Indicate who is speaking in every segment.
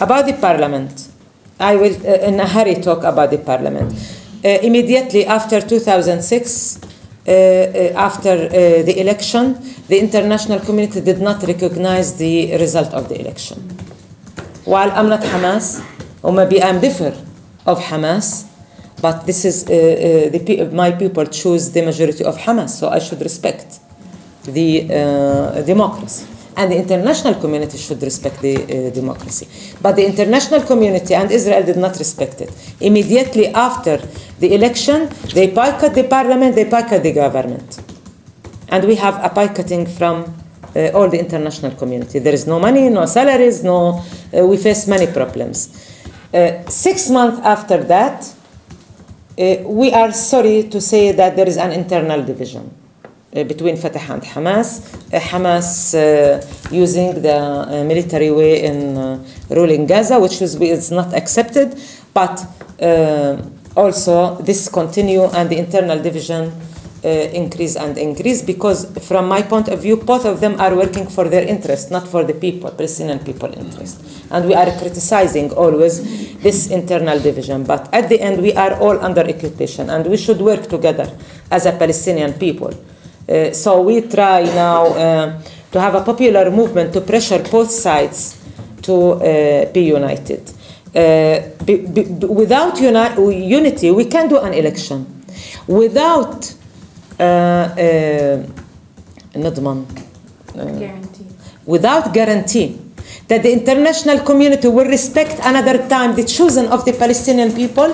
Speaker 1: About the parliament, I will uh, in a hurry talk about the parliament. Uh, immediately after 2006, uh, uh, after uh, the election, the international community did not recognize the result of the election. While I'm not Hamas, or maybe I'm different of Hamas, but this is uh, the my people choose the majority of Hamas, so I should respect the democracy. And the international community should respect the uh, democracy. But the international community and Israel did not respect it. Immediately after the election, they boycott the parliament, they boycott the government. And we have a boycotting from uh, all the international community. There is no money, no salaries, no. Uh, we face many problems. Uh, six months after that, uh, we are sorry to say that there is an internal division between Fatah and Hamas. Uh, Hamas uh, using the uh, military way in uh, ruling Gaza, which is, is not accepted, but uh, also this continue and the internal division uh, increase and increase because from my point of view both of them are working for their interest not for the people palestinian people interest and we are criticizing always this internal division but at the end we are all under occupation and we should work together as a palestinian people uh, so we try now uh, to have a popular movement to pressure both sides to uh, be united uh, be, be, without uni- unity we can do an election without uh, uh, نضمن
Speaker 2: Guarantee.
Speaker 1: without guarantee that the international community will respect another time the choosing of the Palestinian people,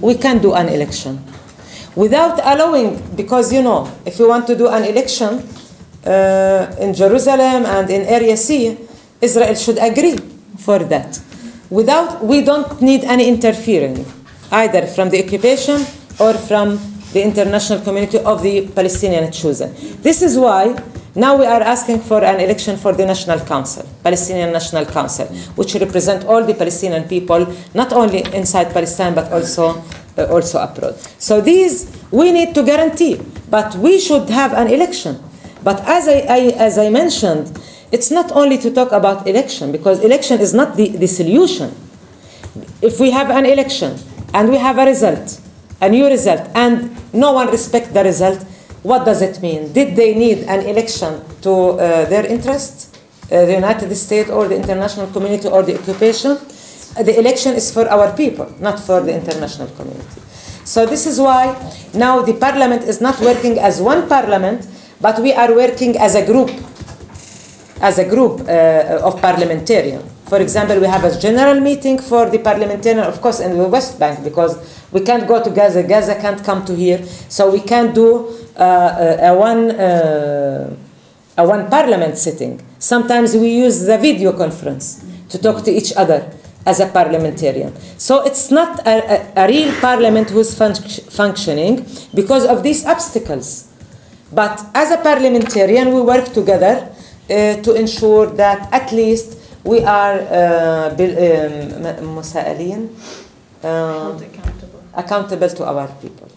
Speaker 1: we can do an election. Without allowing, because you know, if you want to do an election uh, in Jerusalem and in Area C, Israel should agree for that. Without, we don't need any interfering, either from the occupation or from the international community of the Palestinian chosen. This is why now we are asking for an election for the National Council, Palestinian National Council, which represent all the Palestinian people, not only inside Palestine but also uh, also abroad. So these we need to guarantee, but we should have an election. But as I, I as I mentioned, it's not only to talk about election because election is not the, the solution. If we have an election and we have a result, a new result, and no one respect the result, what does it mean? Did they need an election to uh, their interest, uh, the United States or the international community or the occupation? Uh, the election is for our people, not for the international community. So this is why now the parliament is not working as one parliament, but we are working as a group as a group uh, of parliamentarians. For example, we have a general meeting for the parliamentarian, of course, in the West Bank because we can't go to Gaza. Gaza can't come to here, so we can't do uh, a, a one uh, a one parliament sitting. Sometimes we use the video conference to talk to each other as a parliamentarian. So it's not a, a, a real parliament who's func- functioning because of these obstacles. But as a parliamentarian, we work together uh, to ensure that at least we are uh, بال- um, مسائلين uh,
Speaker 2: Held accountable.
Speaker 1: accountable to our people.